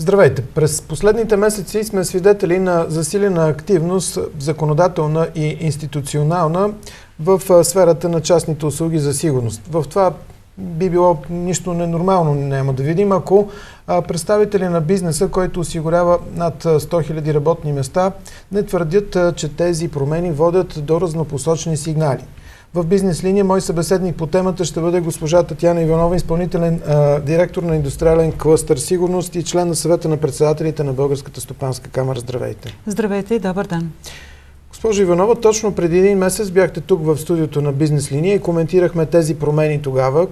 Здравейте! През последните месеци сме свидетели на засилена активност, законодателна и институционална, в сферата на частните услуги за сигурност. В това би било нищо ненормално, няма да видим, ако представители на бизнеса, който осигурява над 100 000 работни места, не твърдят, че тези промени водят до разнопосочни сигнали. В бизнес линия мой събеседник по темата ще бъде госпожа Татьяна Иванова, изпълнителен а, директор на индустриален клъстър сигурност и член на съвета на председателите на Българската стопанска камера. Здравейте! Здравейте и добър ден! Госпожо Иванова, точно преди един месец бяхте тук в студиото на бизнес линия и коментирахме тези промени тогава.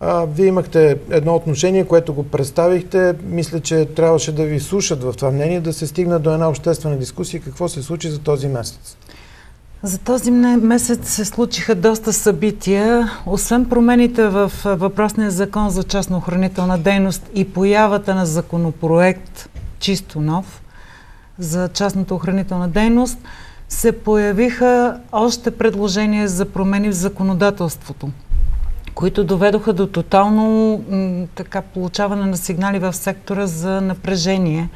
А, вие имахте едно отношение, което го представихте. Мисля, че трябваше да ви слушат в това мнение, да се стигна до една обществена дискусия. Какво се случи за този месец? За този месец се случиха доста събития. Освен промените в въпросния закон за частна охранителна дейност и появата на законопроект, чисто нов, за частната охранителна дейност, се появиха още предложения за промени в законодателството, които доведоха до тотално така, получаване на сигнали в сектора за напрежение.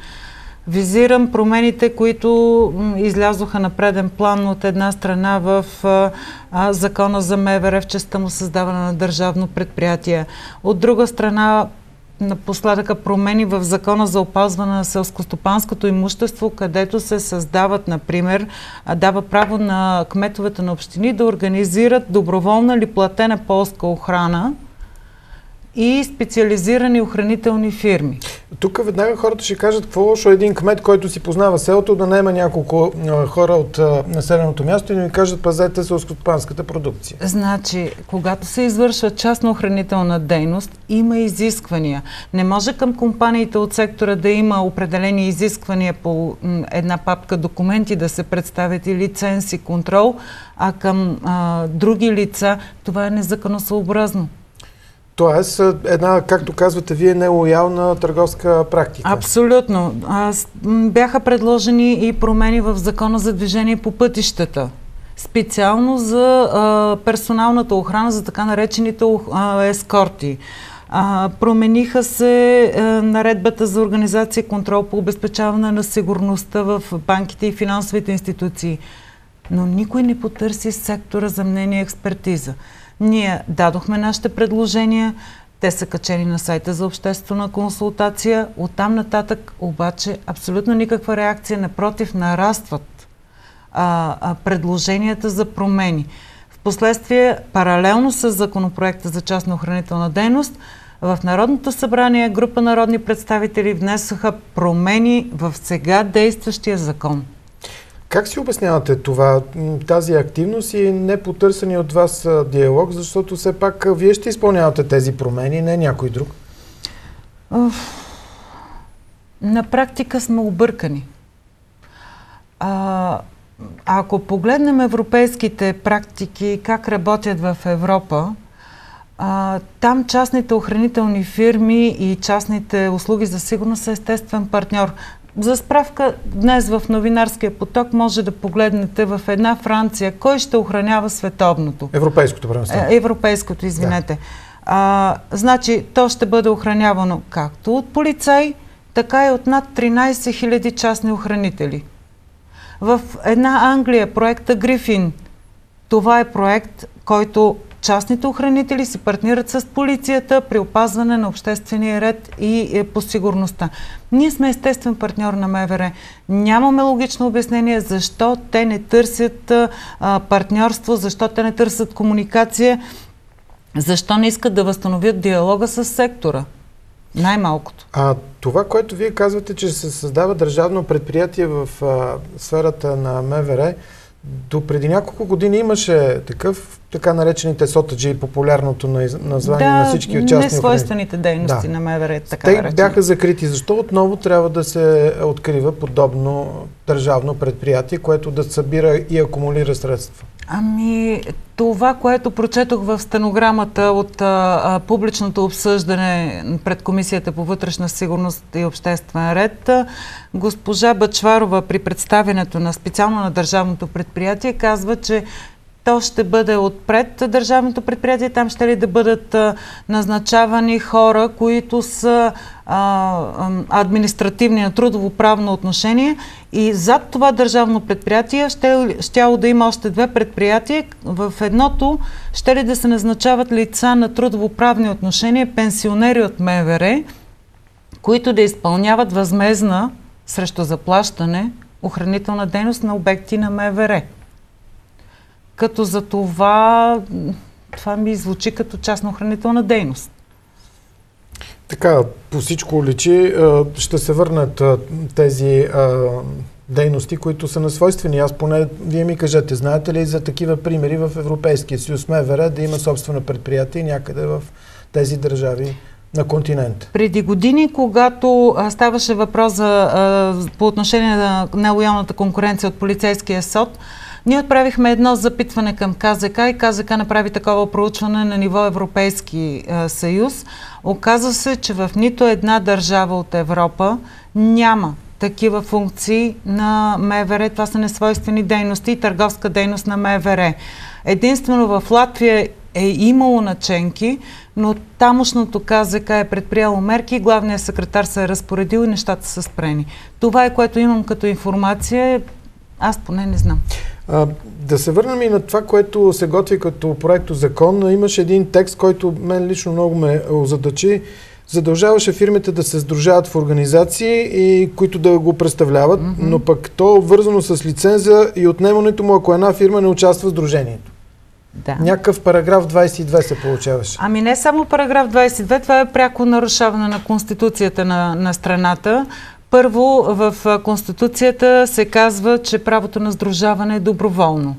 Визирам промените, които излязоха на преден план от една страна в а, закона за МВР в частта му създаване на държавно предприятие. От друга страна напоследъка промени в закона за опазване на селскостопанското имущество, където се създават, например, дава право на кметовете на общини да организират доброволна или платена полска охрана и специализирани охранителни фирми. Тук веднага хората ще кажат какво лошо е един кмет, който си познава селото, да найма няколко хора от населеното място и да ми кажат пазете селскостопанската продукция. Значи, когато се извършва частна охранителна дейност, има изисквания. Не може към компаниите от сектора да има определени изисквания по една папка документи да се представят и лиценз и контрол, а към а, други лица това е незаконосъобразно. Тоест, една, както казвате вие, нелоялна търговска практика. Абсолютно. бяха предложени и промени в закона за движение по пътищата. Специално за а, персоналната охрана, за така наречените а, ескорти. А, промениха се а, наредбата за организация и контрол по обезпечаване на сигурността в банките и финансовите институции. Но никой не потърси сектора за мнение и експертиза. Ние дадохме нашите предложения, те са качени на сайта за обществена консултация. Оттам нататък обаче абсолютно никаква реакция, напротив, нарастват а, а, предложенията за промени. Впоследствие, паралелно с законопроекта за частна охранителна дейност, в Народното събрание група народни представители внесоха промени в сега действащия закон. Как си обяснявате това, тази активност и не потърсени от вас диалог, защото все пак вие ще изпълнявате тези промени, не някой друг? На практика сме объркани. А, ако погледнем европейските практики, как работят в Европа, а, там частните охранителни фирми и частните услуги за сигурност са естествен партньор. За справка, днес в новинарския поток може да погледнете в една Франция кой ще охранява световното. Европейското първенство. Е, европейското, извинете. Да. А, значи, то ще бъде охранявано както от полицай, така и от над 13 000 частни охранители. В една Англия проекта Грифин. Това е проект, който частните охранители си партнират с полицията при опазване на обществения ред и е, по сигурността. Ние сме естествен партньор на МВР. Нямаме логично обяснение защо те не търсят партньорство, защо те не търсят комуникация, защо не искат да възстановят диалога с сектора. Най-малкото. А това, което вие казвате, че се създава държавно предприятие в а, сферата на МВР, до преди няколко години имаше такъв, така наречените сотаджи, популярното название да, на всички участни. Да, свойствените дейности да. на МВР, така Те наречени. бяха закрити. Защо отново трябва да се открива подобно държавно предприятие, което да събира и акумулира средства? Ами, това, което прочетох в стенограмата от а, а, публичното обсъждане пред Комисията по вътрешна сигурност и обществен ред, госпожа Бачварова при представянето на специално на държавното предприятие казва, че то ще бъде отпред държавното предприятие. Там ще ли да бъдат назначавани хора, които са административни на трудово-правно отношение и зад това държавно предприятие ще, щяло да има още две предприятия. В едното ще ли да се назначават лица на трудово-правни отношения, пенсионери от МВР, които да изпълняват възмезна срещу заплащане охранителна дейност на обекти на МВР. Като за това, това ми звучи като частна охранителна дейност. Така, по всичко личи, ще се върнат тези дейности, които са насвойствени. Аз поне, вие ми кажете, знаете ли за такива примери в Европейския съюз МВР да има собствено предприятие някъде в тези държави? на континент? Преди години, когато ставаше въпрос за, по отношение на нелоялната конкуренция от полицейския сод, ние отправихме едно запитване към КЗК и КЗК направи такова проучване на ниво Европейски а, съюз. Оказва се, че в нито една държава от Европа няма такива функции на МВР. Това са несвойствени дейности и търговска дейност на МВР. Единствено в Латвия е имало наченки, но тамошното КЗК е предприяло мерки главният секретар се е разпоредил и нещата са спрени. Това е което имам като информация. Аз поне не знам. А, да се върнем и на това, което се готви като проекто закон. Имаше един текст, който мен лично много ме озадачи. Задължаваше фирмите да се сдружават в организации, и, които да го представляват, mm-hmm. но пък то вързано с лиценза и отнемането му, ако една фирма не участва в сдружението. Да. Някакъв параграф 22 се получаваше. Ами не само параграф 22, това е пряко нарушаване на Конституцията на, на страната. Първо, в Конституцията се казва, че правото на сдружаване е доброволно.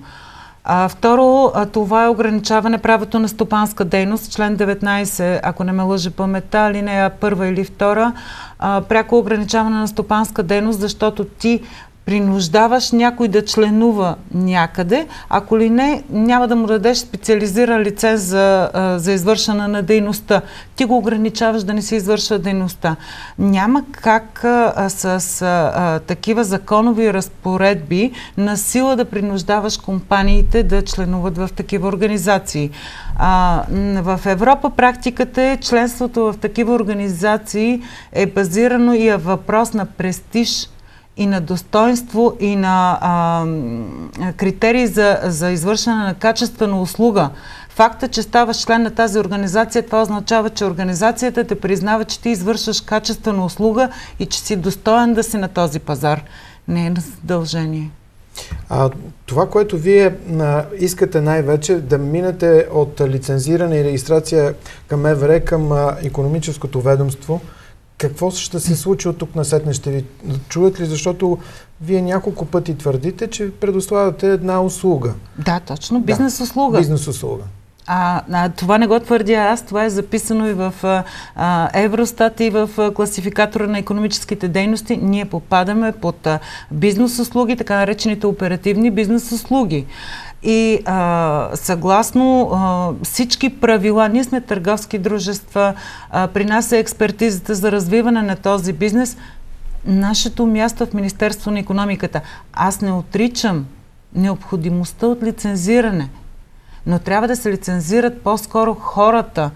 А, второ, това е ограничаване правото на стопанска дейност. Член 19, ако не ме лъжи паметта, линия първа или втора, а, пряко ограничаване на стопанска дейност, защото ти принуждаваш някой да членува някъде, ако ли не, няма да му дадеш специализиран лиценз за, за извършване на дейността. Ти го ограничаваш да не се извършва дейността. Няма как с а, такива законови разпоредби на сила да принуждаваш компаниите да членуват в такива организации. А, в Европа практиката е членството в такива организации е базирано и е въпрос на престиж и на достоинство и на а, критерии за, за извършване на качествена услуга. Факта, че ставаш член на тази организация, това означава, че организацията те признава, че ти извършваш качествена услуга и че си достоен да си на този пазар. Не е на задължение. А, това, което вие а, искате най-вече да минете от лицензиране и регистрация към МВР към а, економическото ведомство – какво ще се случи от тук на сетне? Ще ви чуят ли? Защото вие няколко пъти твърдите, че предоставяте една услуга. Да, точно. Бизнес услуга. Да, бизнес услуга. А, а това не го твърдя аз, това е записано и в а, Евростат и в а, класификатора на економическите дейности. Ние попадаме под а, бизнес услуги, така наречените оперативни бизнес услуги. И а, съгласно а, всички правила, ние сме търговски дружества, а, при нас е експертизата за развиване на този бизнес, нашето място в Министерство на економиката. Аз не отричам необходимостта от лицензиране, но трябва да се лицензират по-скоро хората,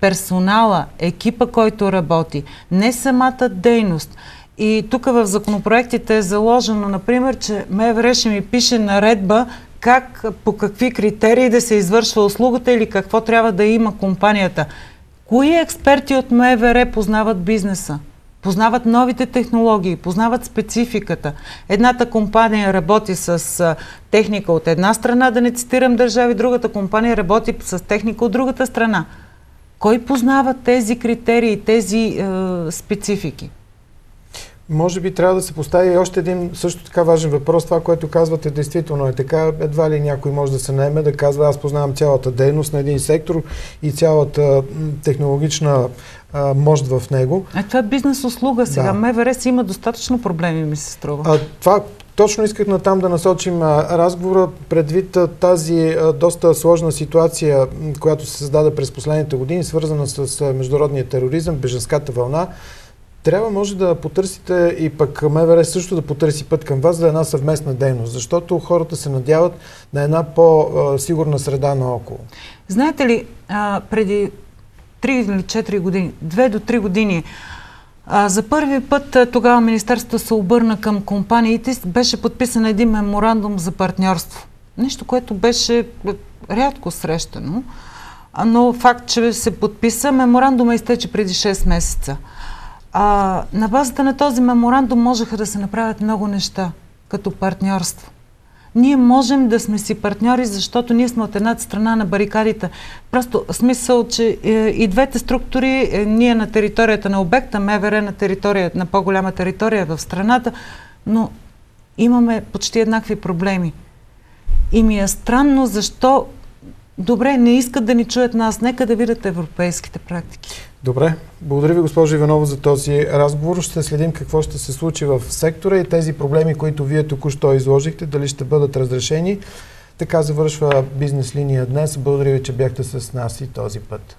персонала, екипа, който работи, не самата дейност. И тук в законопроектите е заложено, например, че МВР ще ми пише наредба как, по какви критерии да се извършва услугата или какво трябва да има компанията. Кои експерти от МВР познават бизнеса? Познават новите технологии, познават спецификата. Едната компания работи с техника от една страна, да не цитирам държави, другата компания работи с техника от другата страна. Кой познава тези критерии, тези е, специфики? Може би трябва да се постави още един също така важен въпрос. Това, което казвате, действително е така. Едва ли някой може да се наеме да казва, аз познавам цялата дейност на един сектор и цялата технологична а, мощ в него. А това е бизнес услуга сега. Да. МВР си има достатъчно проблеми, ми се струва. А, това точно исках на там да насочим разговора предвид тази доста сложна ситуация, която се създаде през последните години, свързана с международния тероризъм, беженската вълна трябва може да потърсите и пък МВР също да потърси път към вас за една съвместна дейност, защото хората се надяват на една по-сигурна среда наоколо. Знаете ли, а, преди 3 или 4 години, 2 до 3 години, а, за първи път тогава Министерството се обърна към компаниите, беше подписан един меморандум за партньорство. Нещо, което беше рядко срещано, но факт, че се подписа, меморандума изтече преди 6 месеца. А, на базата на този меморандум можеха да се направят много неща, като партньорство. Ние можем да сме си партньори, защото ние сме от едната страна на барикадите. Просто смисъл, че е, и двете структури, е, ние на територията на обекта, МВР на територията, на по-голяма територия в страната, но имаме почти еднакви проблеми. И ми е странно защо Добре, не искат да ни чуят нас. Нека да видят европейските практики. Добре. Благодаря ви, госпожо Иванова, за този разговор. Ще следим какво ще се случи в сектора и тези проблеми, които вие току-що изложихте, дали ще бъдат разрешени. Така завършва бизнес линия днес. Благодаря ви, че бяхте с нас и този път.